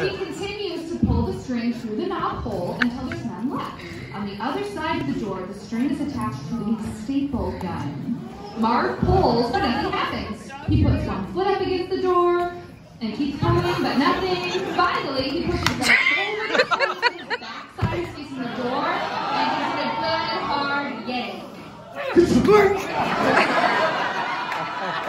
he continues to pull the string through the knob hole until there's none left. On the other side of the door, the string is attached to a staple gun. Marv pulls, but nothing happens. He puts one foot up against the door and keeps pulling, but nothing. Finally, he pushes over the door, his backside facing the door, and gives it a good hard yank.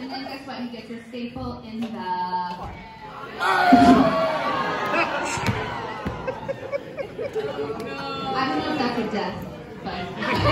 and then guess what? He gets a staple in the. I don't know if that's a death, but.